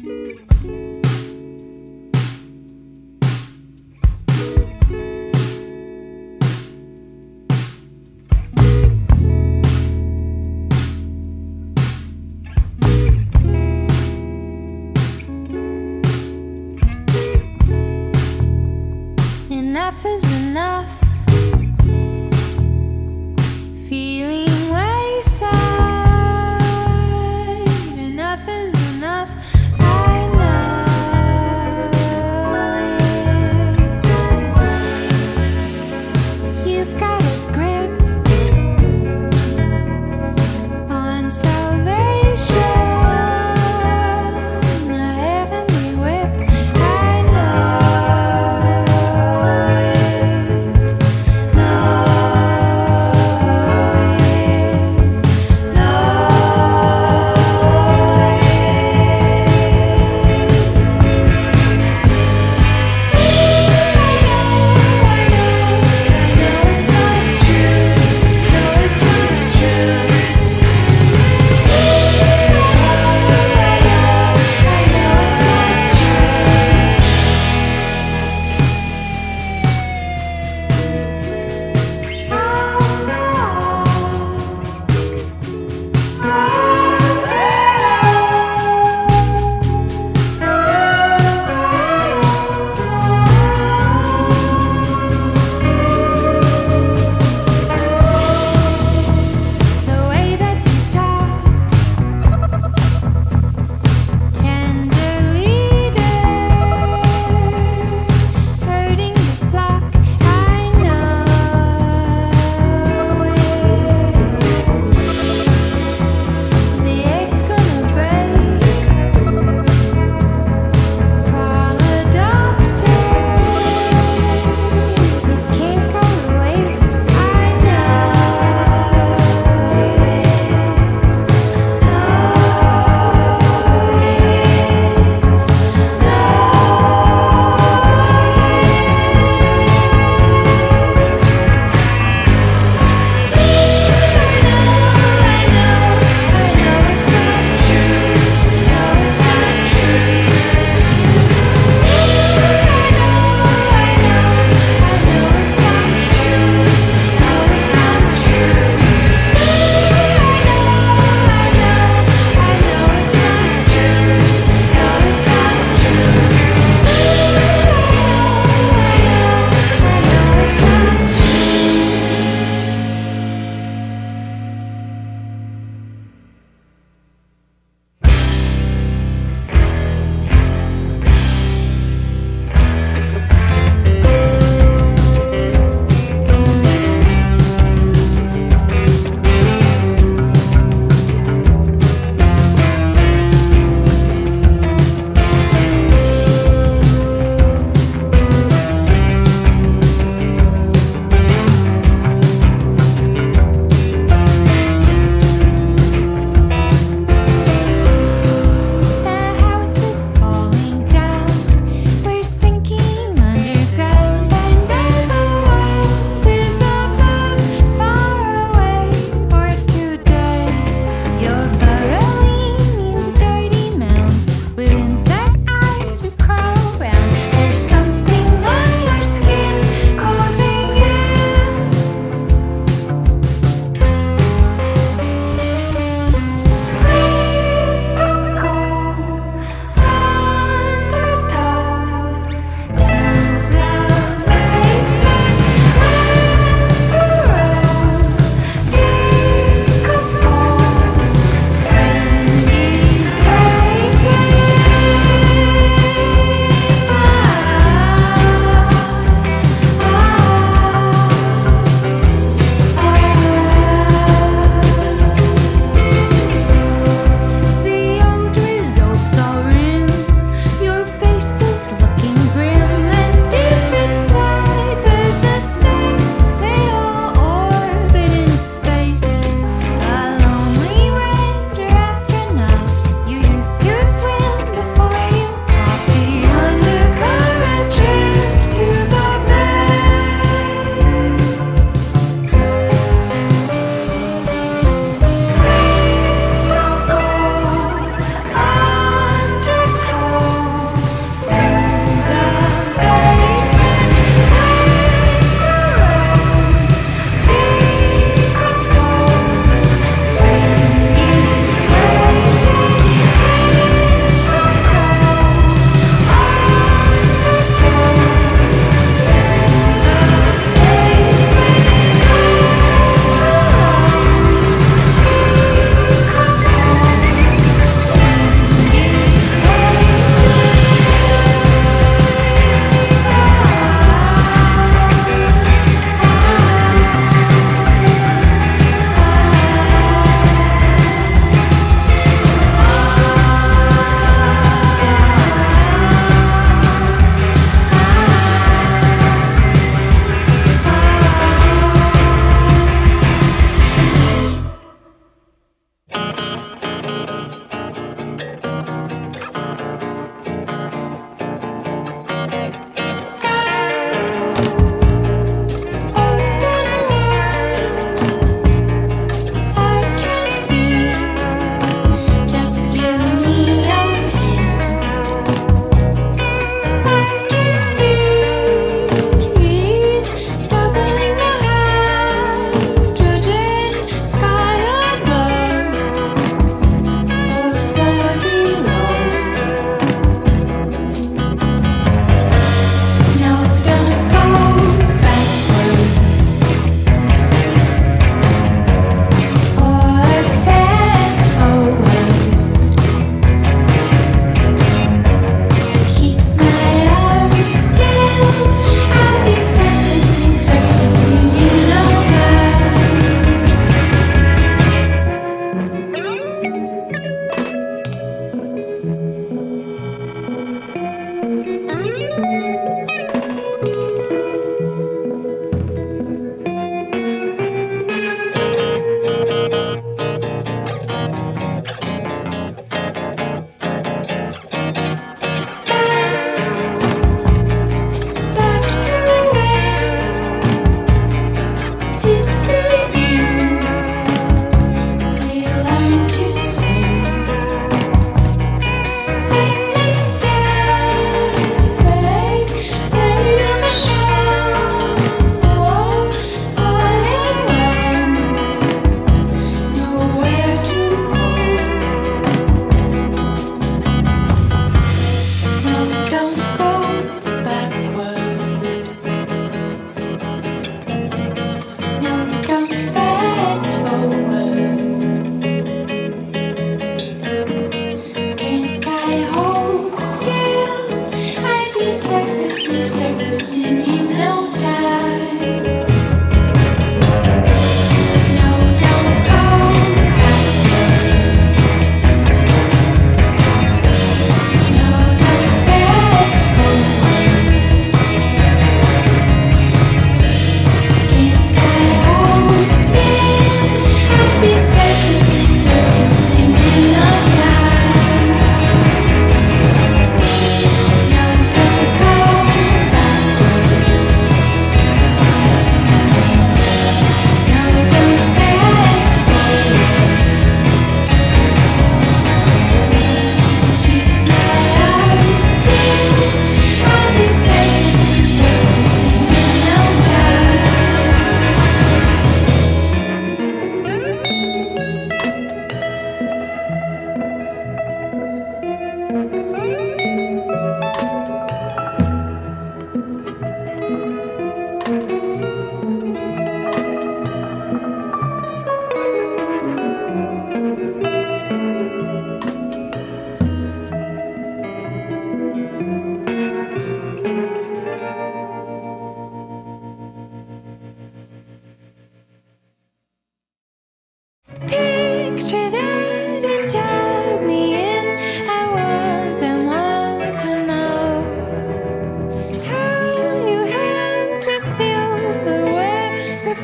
Enough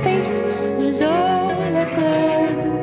face was all aglow.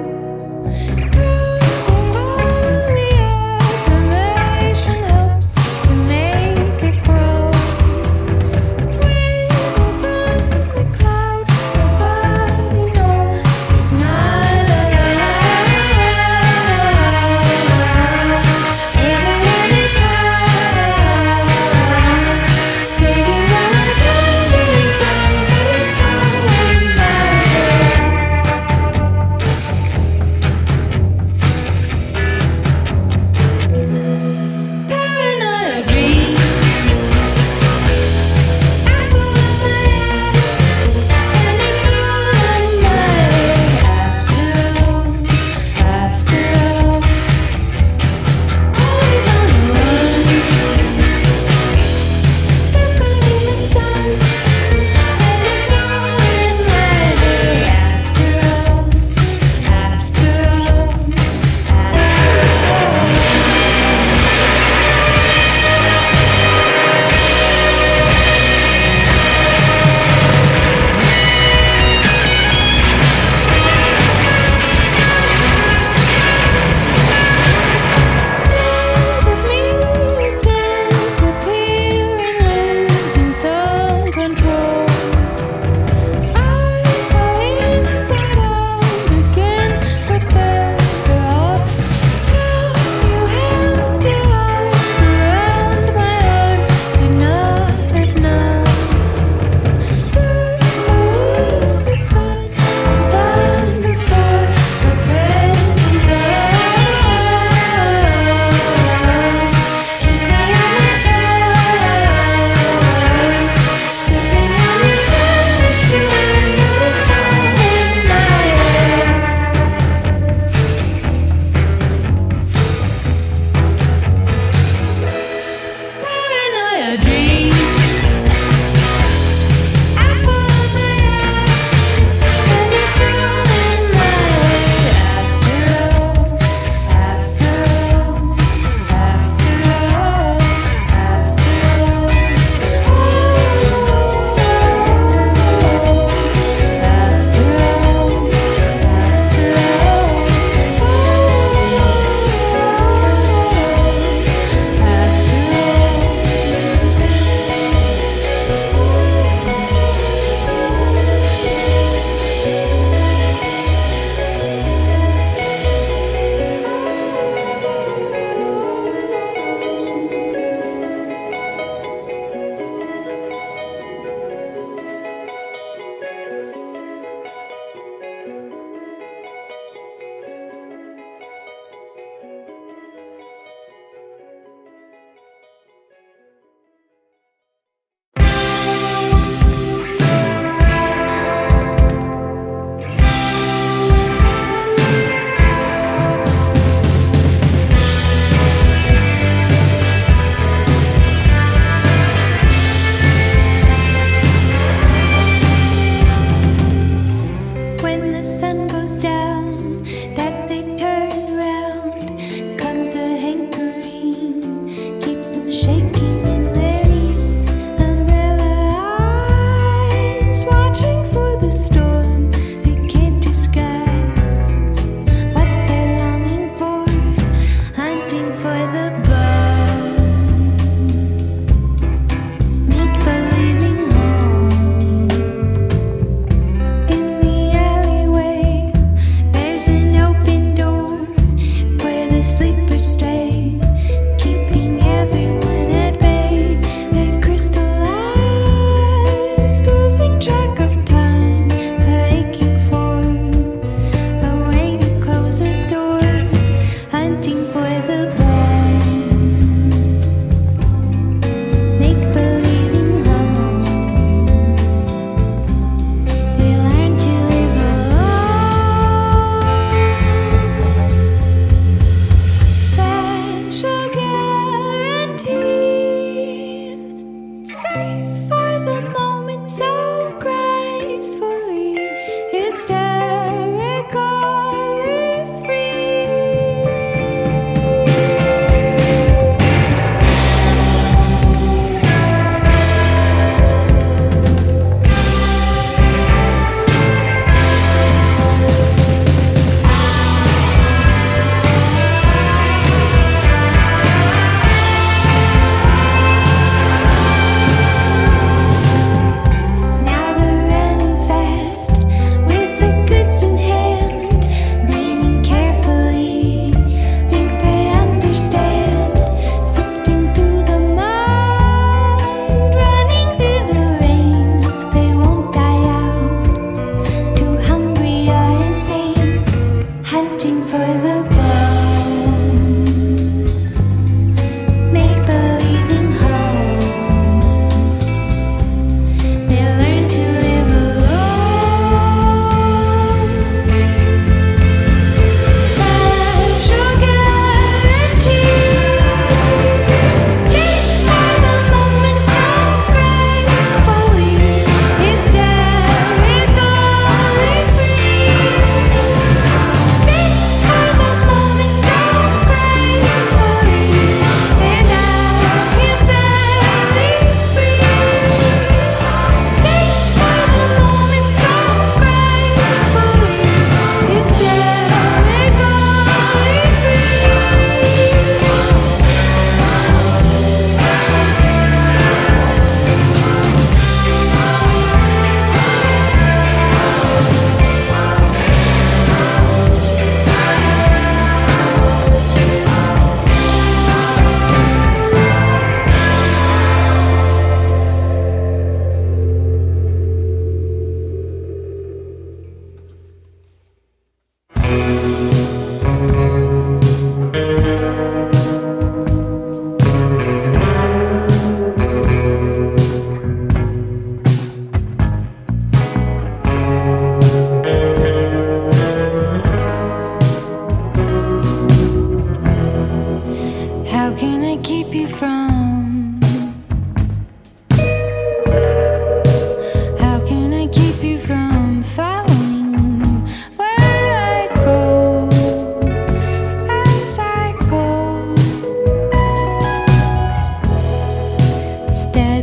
Steadily